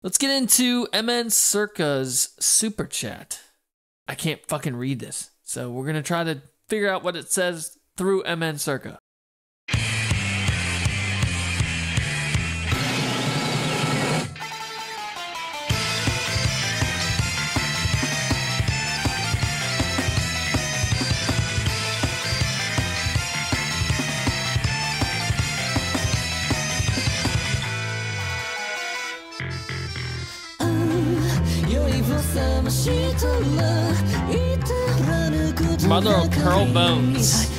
Let's get into MN Circa's super chat. I can't fucking read this, so we're gonna try to figure out what it says through MN Circa. Mother of Pearl Bones.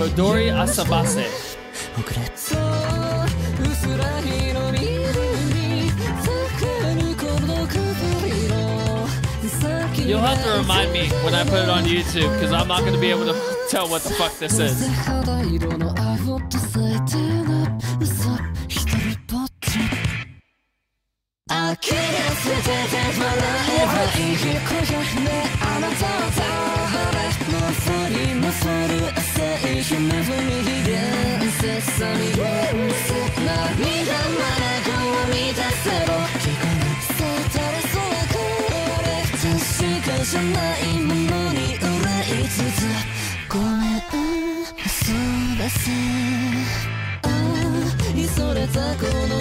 Odori Asobase. You'll have to remind me when I put it on YouTube because I'm not going to be able to tell what the fuck this is. い日ねあなたは倒れ無理無理浅い夢踏みひげんせさみ涙まだを満出せろ聞こえさたらそらこれ確かじゃないものに憂いつつごめんばせあ急れたこ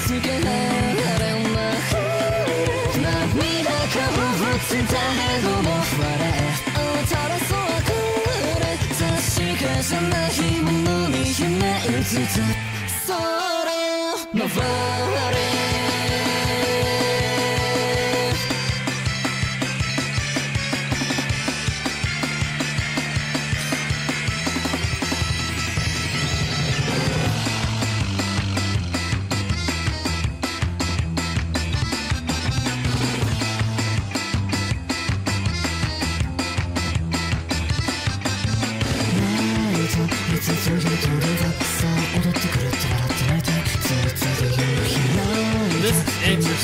づけられない涙がぶつ誰ども笑えた。らそうくれ確かじゃない。ものに夢うつつ空の回れ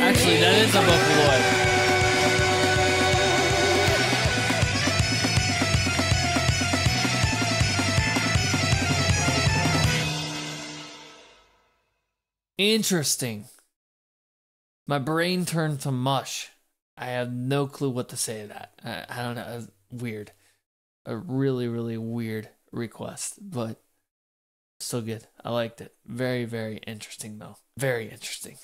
Actually, that is a Buffalo. Interesting. My brain turned to mush. I have no clue what to say to that. I, I don't know. Weird. A really, really weird request, but still good. I liked it. Very, very interesting though. Very interesting.